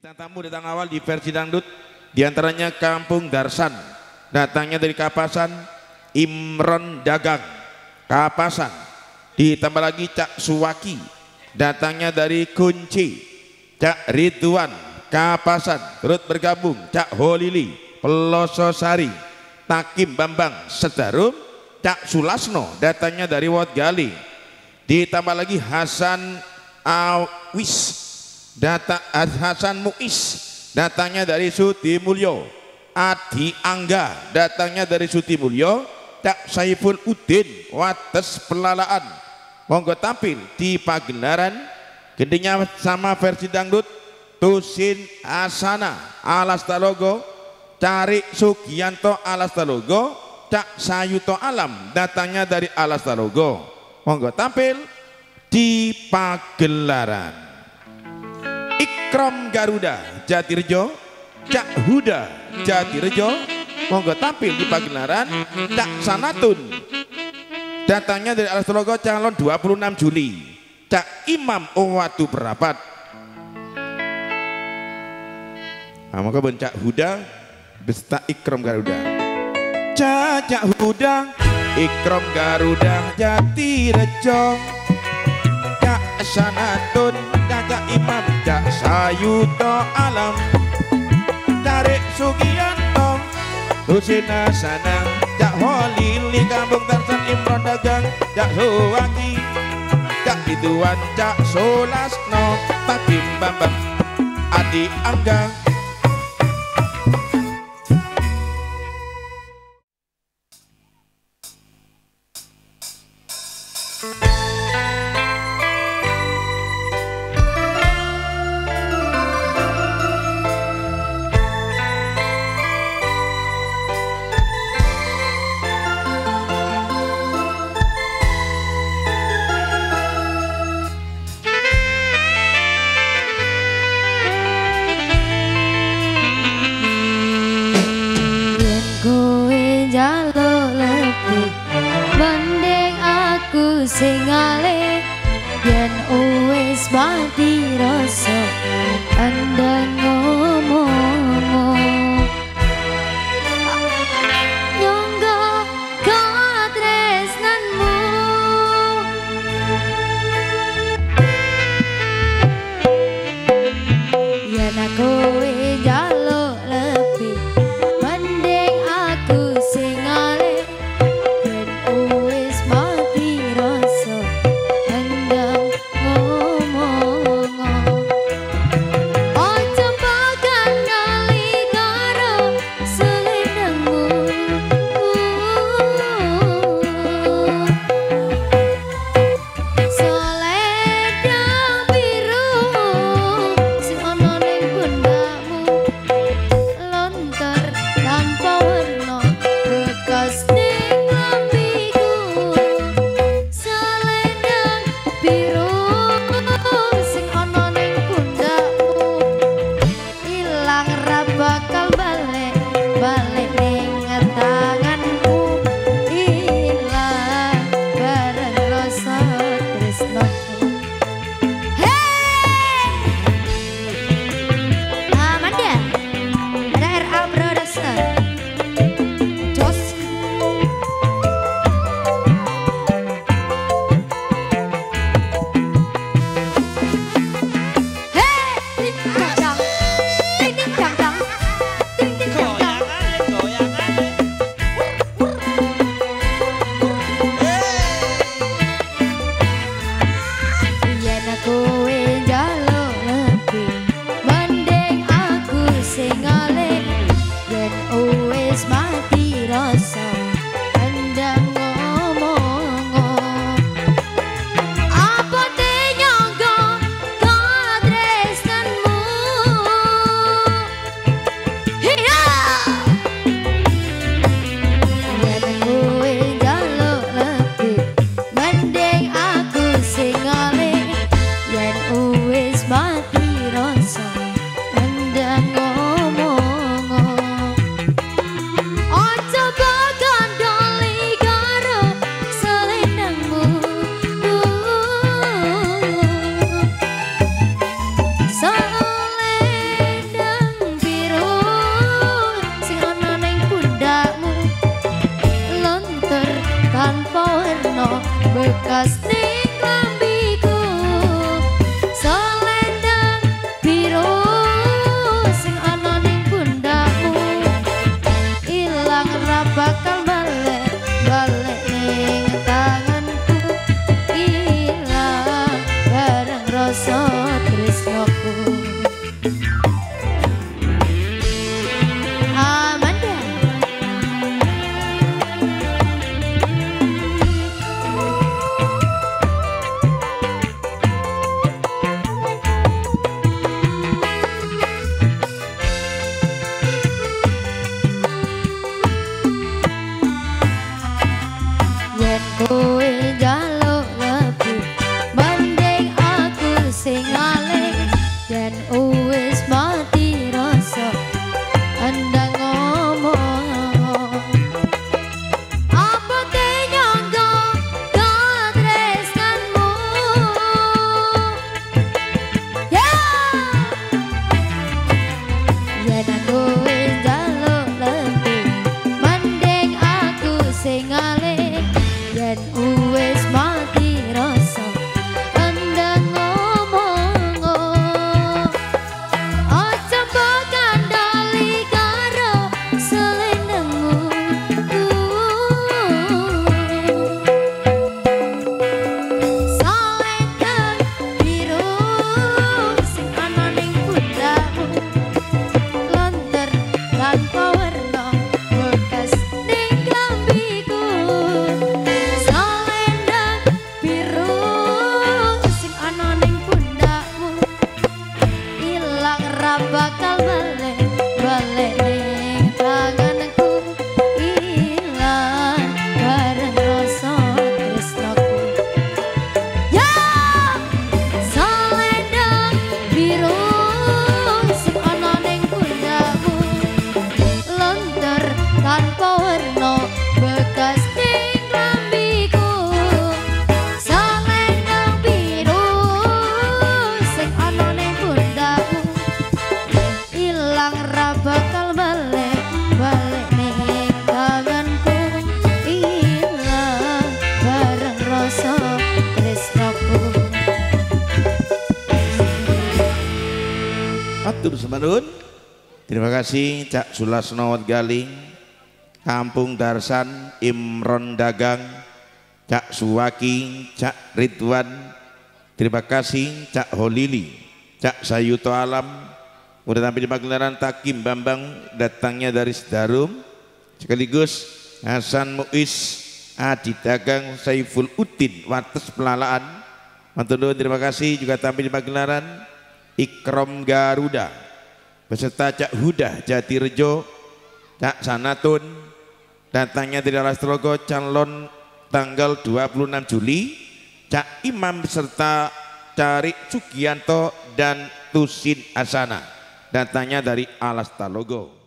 Bintang tamu datang awal di versi dangdut di antaranya Kampung Darsan. Datangnya dari Kapasan Imron Dagang. Kapasan. Ditambah lagi Cak Suwaki. Datangnya dari Kunci. Cak Ridwan Kapasan. Turut bergabung Cak Holili Pelososari. Takim Bambang Sedarum. Cak Sulasno datangnya dari Wat Gali ditambah lagi Hasan Awis data Hasan Muiz datangnya dari Suti Mulyo. Adi Angga datangnya dari Suti Mulyo. Cak Saiful Udin Wates Pelalaan monggo tampil di pagelaran gedenya sama versi dangdut Tusin Asana Alas Talogo Cari Sugianto Alas Talogo Cak Sayuto Alam datangnya dari Alas Talogo monggo tampil di pagelaran Ikrom Garuda Jatirjo Cak Huda Jatirjo. Monggo tampil di pagelaran Cak Sanatun. Datangnya dari Astrologo calon 26 Juli Cak Imam Owatu Berapat nah, monggo Cak Huda besta Ikrom Garuda. Cak Huda. Ikrom Garuda Jatirejo. Cak Sanatun Cak Imam Cak Sayuto Alam. Tarik Sugianto Husina Sanang Cak Holili Kampung Tarsan Imron Dagang. Cak Suwaki Cak Ridwan Cak Solasno. Takim Bambang Adi Angga bunda darling. That always my Cause. Bakal. Terima kasih Cak Sulasno Galing, Kampung Darsan, Imron Dagang, Cak Suwaki, Cak Ridwan. Terima kasih Cak Holili, Cak Sayuto Alam. Udah tampil di pagelaran Takim Bambang datangnya dari Sedarum. Sekaligus Hasan Muiz, Adi Dagang, Saiful Utin, Wates Pelalaan. Mantul terima kasih juga tampil di pagelaran Ikrom Garuda beserta Cak Huda Jatirejo Cak Sanatun datangnya dari Rastrogo calon tanggal 26 Juli Cak Imam serta Cari Sugianto dan Tusin Asana datangnya dari Alastalogo